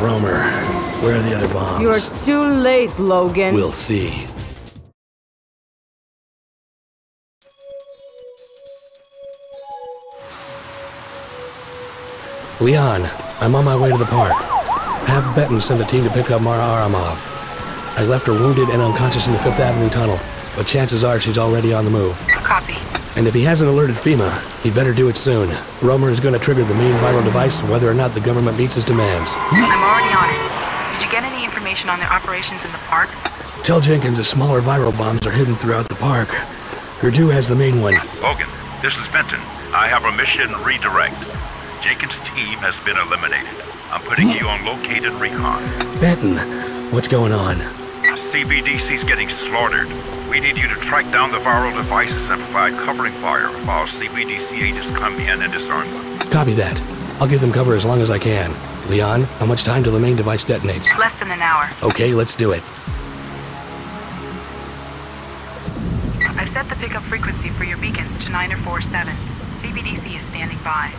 Rhoemer? Where are the other bombs? You're too late, Logan. We'll see. Lian, I'm on my way to the park. Have Benton send a team to pick up Mara Aramov. I left her wounded and unconscious in the Fifth Avenue tunnel, but chances are she's already on the move. Copy. And if he hasn't alerted FEMA, he better do it soon. Rhoemer is going to trigger the main viral device whether or not the government meets his demands. I'm already on it. Did you get any information on their operations in the park? Tell Jenkins that smaller viral bombs are hidden throughout the park. Girdeux has the main one. Logan, this is Benton. I have a mission redirect. Jenkins' team has been eliminated. I'm putting you on located recon. Benton, what's going on? CBDC's getting slaughtered. We need you to track down the viral devices and provide covering fire while CBDC agents come in and disarm them. Copy that. I'll give them cover as long as I can. Lian, how much time till the main device detonates? Less than an hour. Okay, let's do it. I've set the pickup frequency for your beacons to 9047. CBDC is standing by.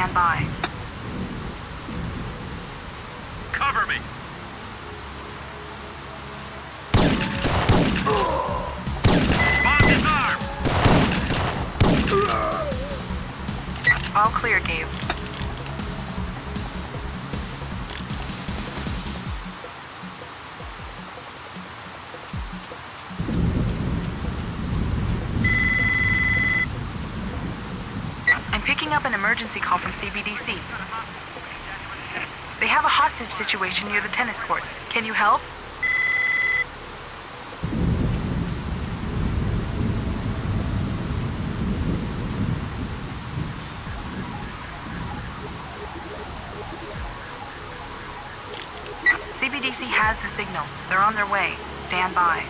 Stand by. Picking up an emergency call from CBDC. They have a hostage situation near the tennis courts. Can you help? CBDC has the signal. They're on their way. Stand by.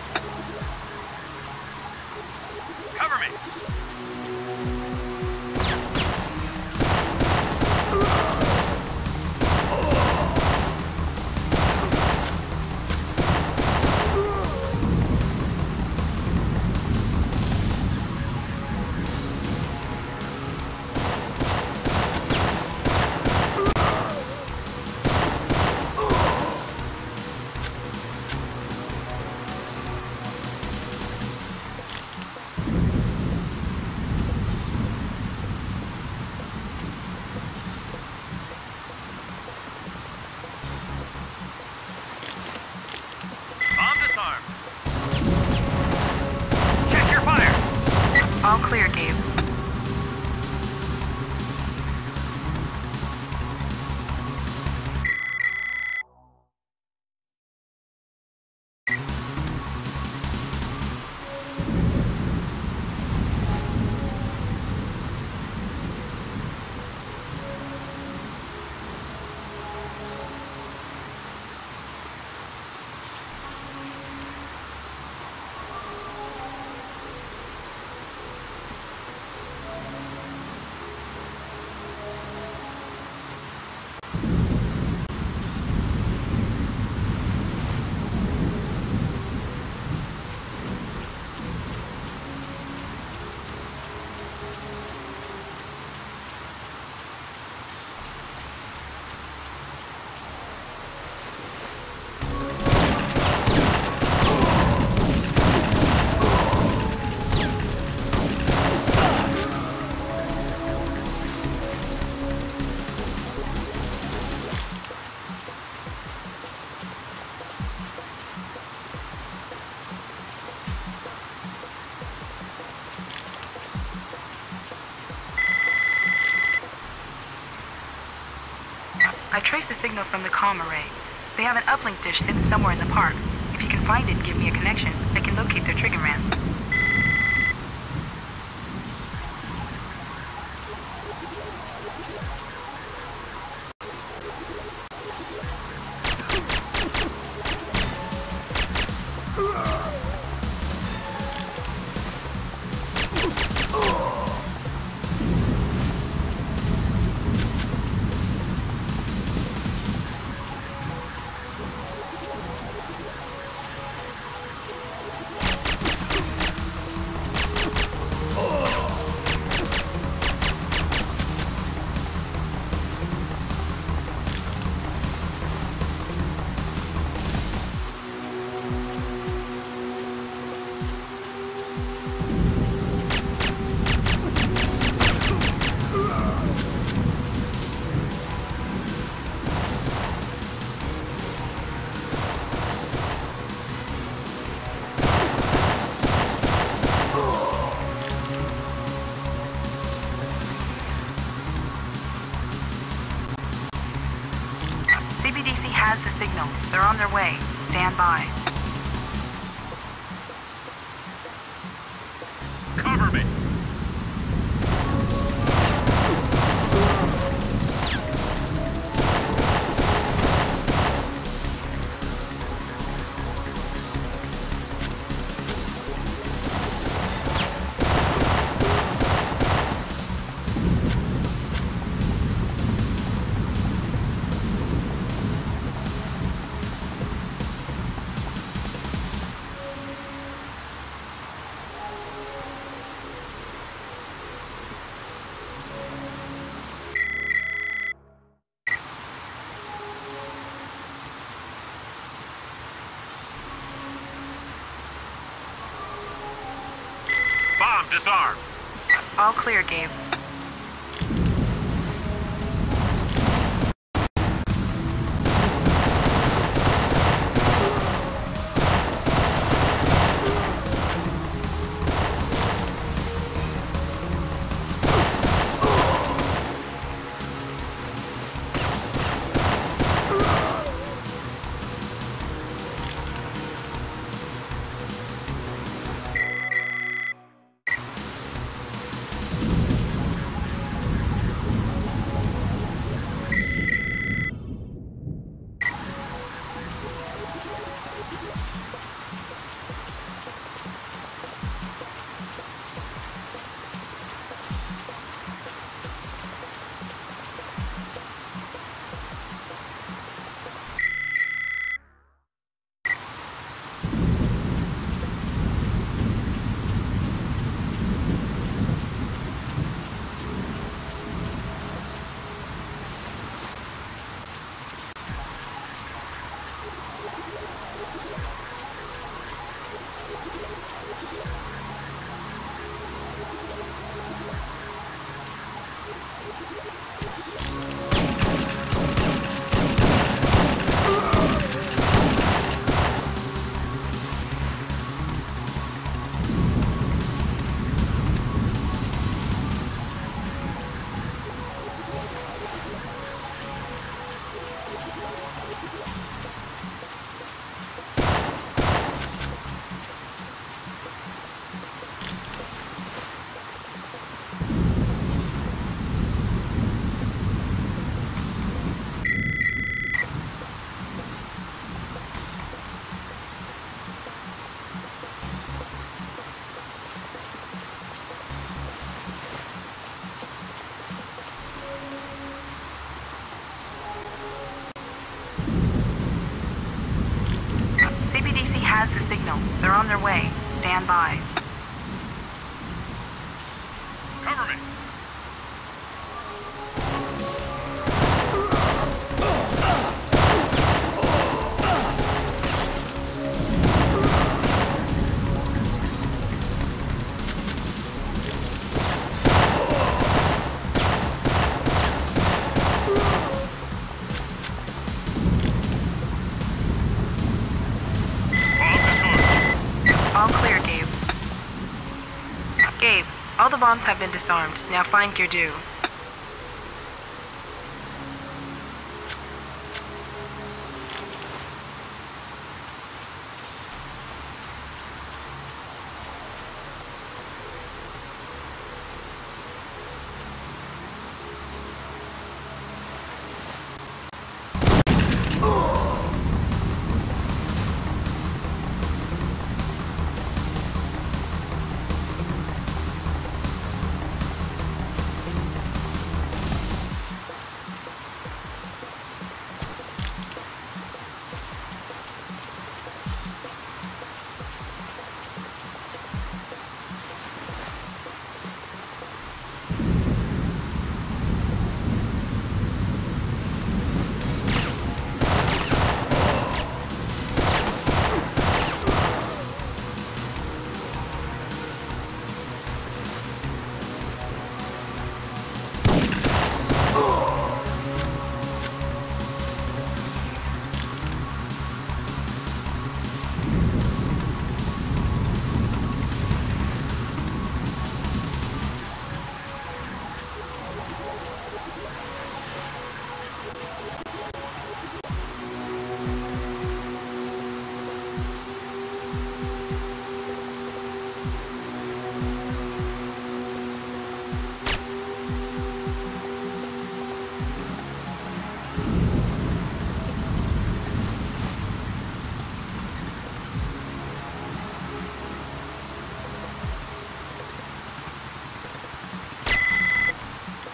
I traced the signal from the comm array. They have an uplink dish hidden somewhere in the park. If you can find it give me a connection, I can locate their trigger man. By. All clear, Gabe. Stand by. Bombs have been disarmed. Now find Girdeux.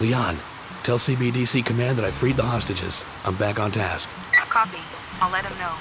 Lian, tell CBDC Command that I freed the hostages. I'm back on task. Copy. I'll let him know.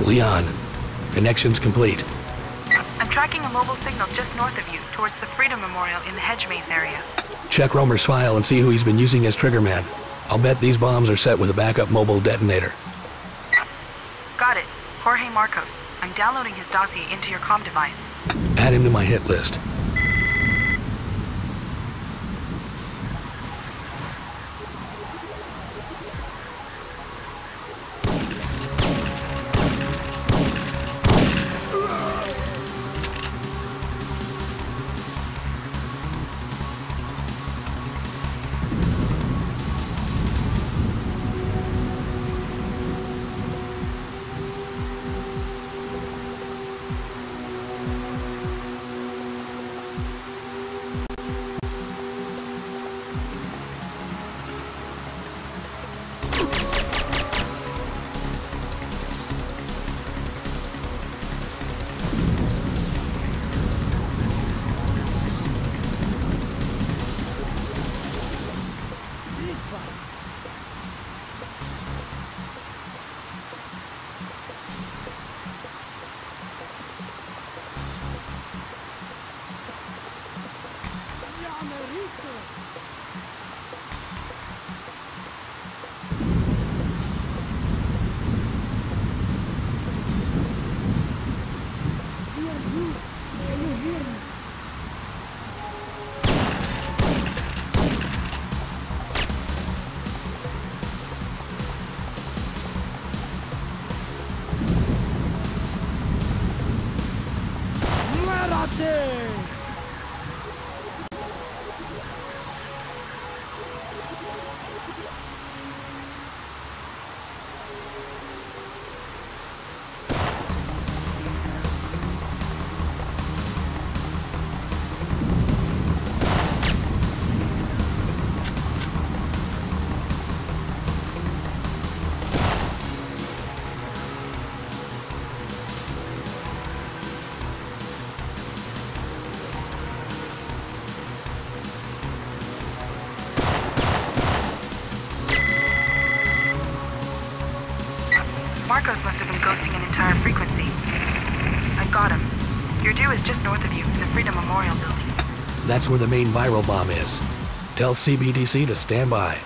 Lian, connection's complete. I'm tracking a mobile signal just north of you, towards the Freedom Memorial in the hedge maze area. Check Rhoemer's file and see who he's been using as triggerman. I'll bet these bombs are set with a backup mobile detonator. Got it. Jorge Marcos. I'm downloading his dossier into your comm device. Add him to my hit list. That's where the main viral bomb is. Tell CBDC to stand by.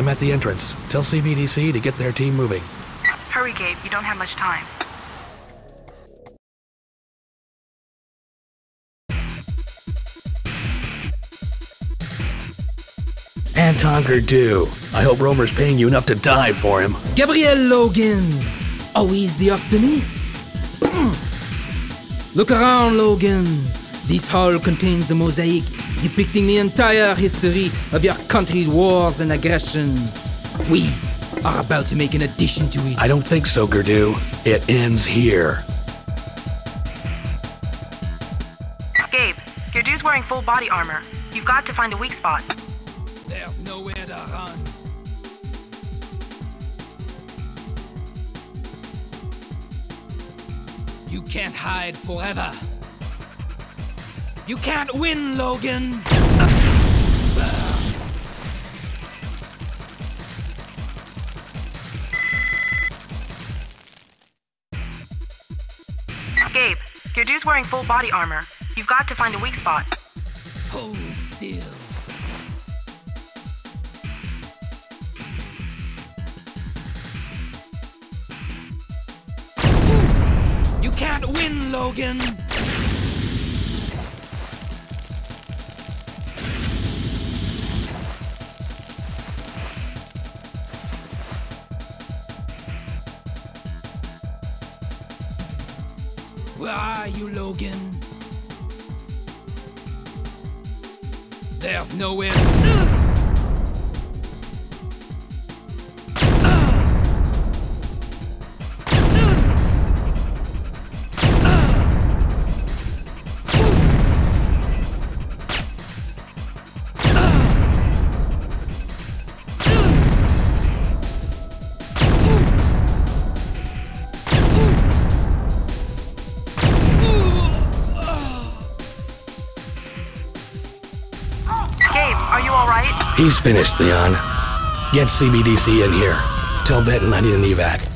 I'm at the entrance. Tell CBDC to get their team moving. Hurry, Gabe. You don't have much time. Anton Girdeux. I hope Rhoemer's paying you enough to die for him. Gabriel Logan, always the optimist. Mm. Look around, Logan. This hall contains the mosaic depicting the entire history of your country's wars and aggression. We are about to make an addition to it. I don't think so, Girdeux. It ends here. Gabe, Girdeux's wearing full body armor. You've got to find a weak spot. There's nowhere to run. You can't hide forever. You can't win, Logan. Gabe, Girdeux's wearing full body armor. You've got to find a weak spot. Hold still. You can't win, Logan. There's nowhere. Gabe, He's finished, Lian. Get CBDC in here. Tell Benton I need an evac.